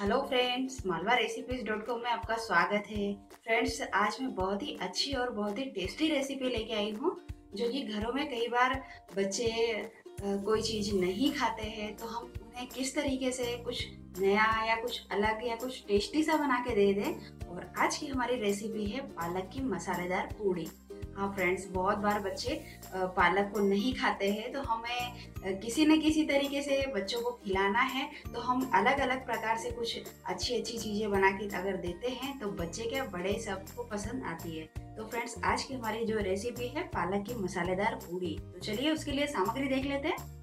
Hello friends Malwa recipes dot com में आपका स्वागत है। फ्रेंड्स आज मैं बहुत ही अच्छी और बहुत ही टेस्टी रेसिपी लेके आई हूँ, जो कि घरों में कई बार बच्चे कोई चीज़ नहीं खाते हैं तो हम उन्हें किस तरीके से कुछ नया या कुछ अलग या कुछ टेस्टी सा बना के दे दें। और आज की हमारी रेसिपी है पालक की मसालेदार पूड़ी। हाँ फ्रेंड्स बहुत बार बच्चे पालक को नहीं खाते हैं तो हमें किसी न किसी तरीके से बच्चों को खिलाना है तो हम अलग अलग प्रकार से कुछ अच्छी अच्छी चीज़ें बना के अगर देते हैं तो बच्चे क्या बड़े सबको पसंद आती है। तो फ्रेंड्स आज की हमारी जो रेसिपी है, पालक की मसालेदार पूड़ी। तो चलिए उसके लिए सामग्री देख लेते हैं।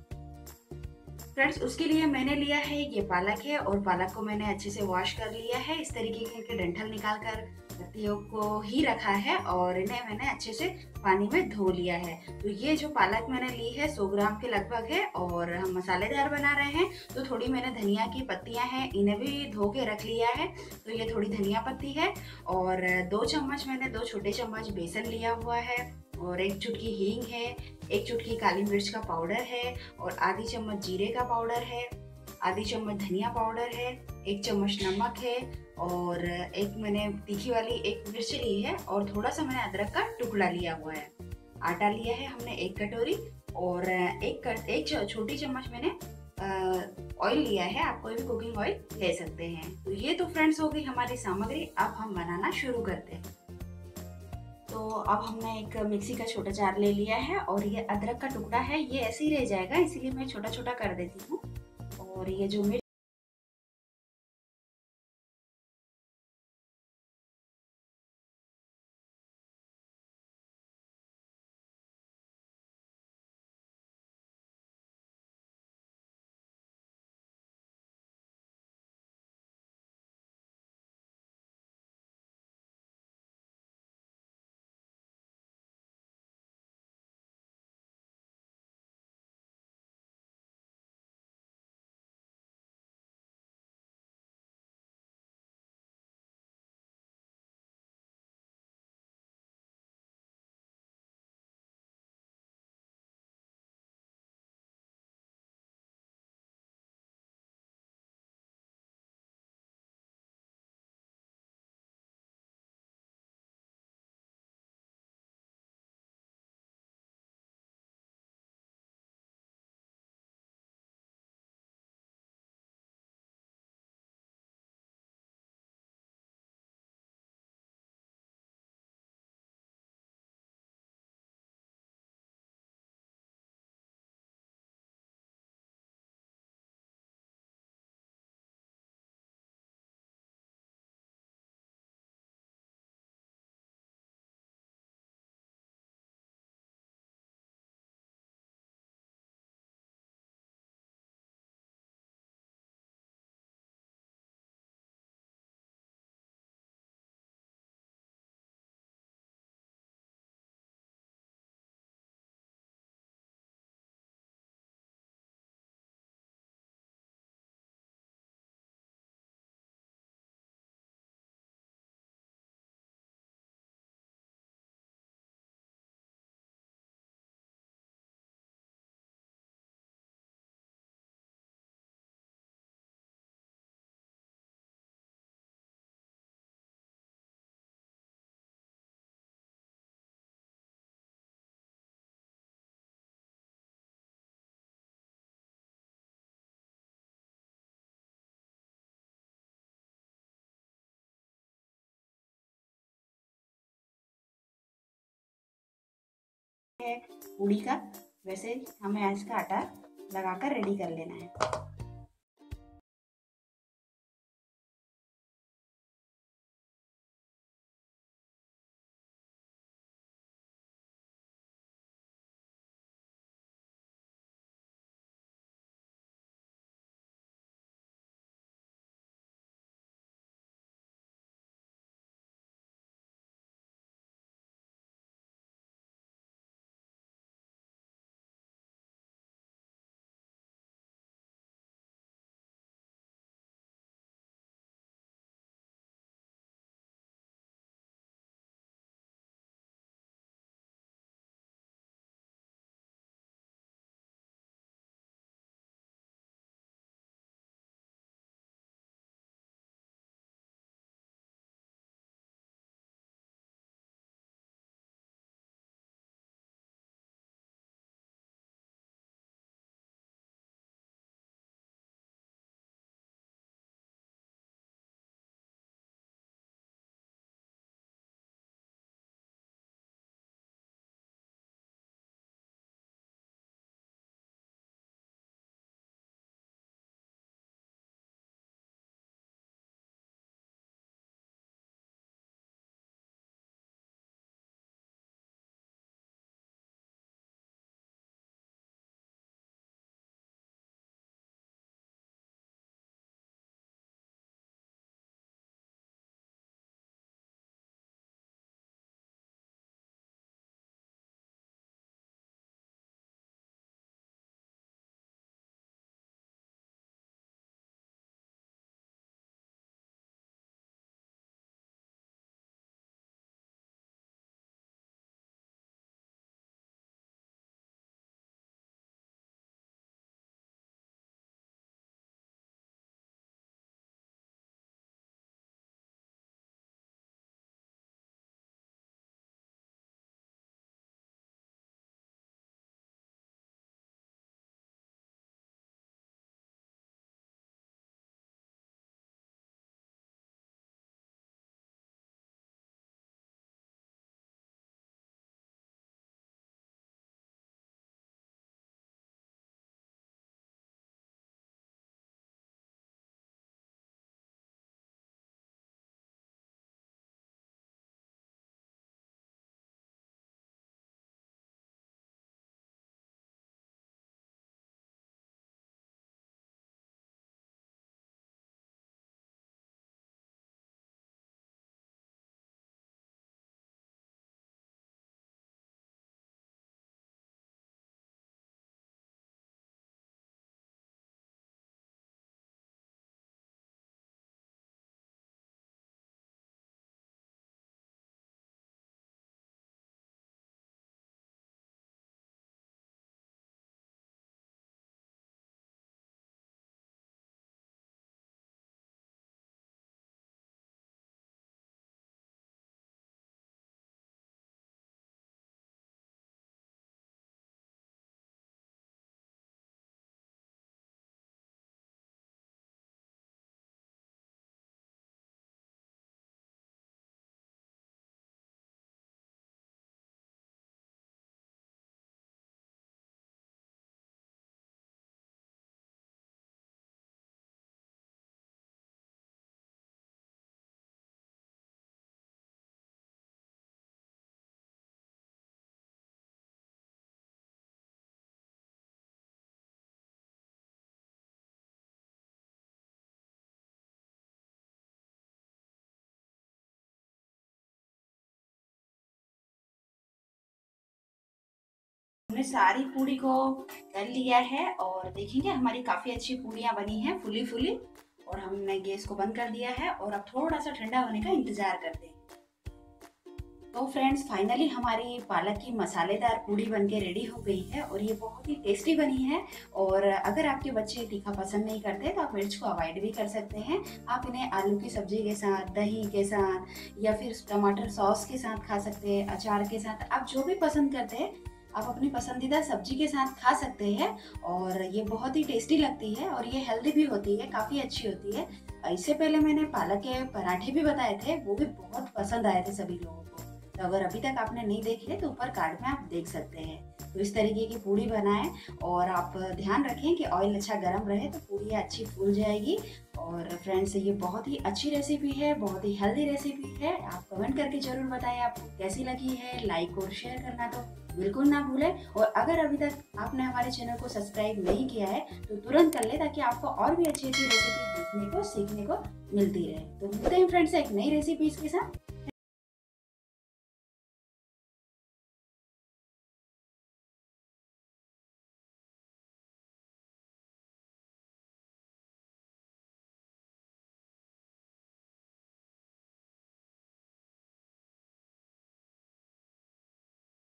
फ्रेंड्स उसके लिए मैंने लिया है, ये पालक है, और पालक को मैंने अच्छे से वॉश कर लिया है, इस तरीके के डंठल निकाल कर पत्तियों को ही रखा है और इन्हें मैंने अच्छे से पानी में धो लिया है। तो ये जो पालक मैंने ली है 100 ग्राम के लगभग है और हम मसालेदार बना रहे हैं। तो थोड़ी मैंने धनिया की पत्तियाँ हैं, इन्हें भी धो के रख लिया है। तो ये थोड़ी धनिया पत्ती है और दो चम्मच मैंने, दो छोटे चम्मच बेसन लिया हुआ है और एक चुटकी हींग है, एक चुटकी काली मिर्च का पाउडर है और आधी चम्मच जीरे का पाउडर है, आधी चम्मच धनिया पाउडर है एक चम्मच नमक है और एक मैंने तीखी वाली एक मिर्च ली है और थोड़ा सा मैंने अदरक का टुकड़ा लिया हुआ है। आटा लिया है हमने एक कटोरी और एक कट, एक छोटी चम्मच मैंने ऑयल लिया है। आप कोई भी कुकिंग ऑयल ले सकते हैं। तो ये तो फ्रेंड्स हो गई हमारी सामग्री। अब हम बनाना शुरू करते हैं। तो अब हमने एक मिक्सी का छोटा जार ले लिया है और ये अदरक का टुकड़ा है। ये ऐसे ही रह जाएगा, इसीलिए मैं छोटा छोटा कर देती हूँ। और ये जो है पूड़ी का वैसे हमें इसका आटा लगाकर रेडी कर लेना है। हमने सारी पूड़ी को तल लिया है और देखेंगे, हमारी काफ़ी अच्छी पूड़ियाँ बनी हैं फुली फुली और हमने गैस को बंद कर दिया है और अब थोड़ा सा ठंडा होने का इंतज़ार करते हैं। तो फ्रेंड्स, फाइनली हमारी पालक की मसालेदार पूड़ी बनके रेडी हो गई है और ये बहुत ही टेस्टी बनी है और अगर आपके बच्चे तीखा पसंद नहीं करते तो आप मिर्च को अवॉइड भी कर सकते हैं। आप इन्हें आलू की सब्ज़ी के साथ, दही के साथ या फिर टमाटर सॉस के साथ खा सकते हैं, अचार के साथ, आप जो भी पसंद करते हैं आप अपनी पसंदीदा सब्ज़ी के साथ खा सकते हैं और ये बहुत ही टेस्टी लगती है और ये हेल्दी भी होती है, काफ़ी अच्छी होती है। इससे पहले मैंने पालक के पराठे भी बताए थे, वो भी बहुत पसंद आए थे सभी लोगों को। तो अगर अभी तक आपने नहीं देखे तो ऊपर कार्ड में आप देख सकते हैं। तो इस तरीके की पूड़ी बनाएँ और आप ध्यान रखें कि ऑयल अच्छा गर्म रहे तो पूड़ी अच्छी फूल जाएगी और फ्रेंड्स ये बहुत ही अच्छी रेसिपी है, बहुत ही हेल्दी रेसिपी है। आप कमेंट करके ज़रूर बताएँ आपको कैसी लगी है। लाइक और शेयर करना तो बिल्कुल ना भूलें। और अगर अभी तक आपने हमारे चैनल को सब्सक्राइब नहीं किया है तो तुरंत कर ले ताकि आपको और भी अच्छी अच्छी रेसिपी देखने को, सीखने को मिलती रहे। तो मिलते हैं फ्रेंड्स एक नई रेसिपीज़ के साथ।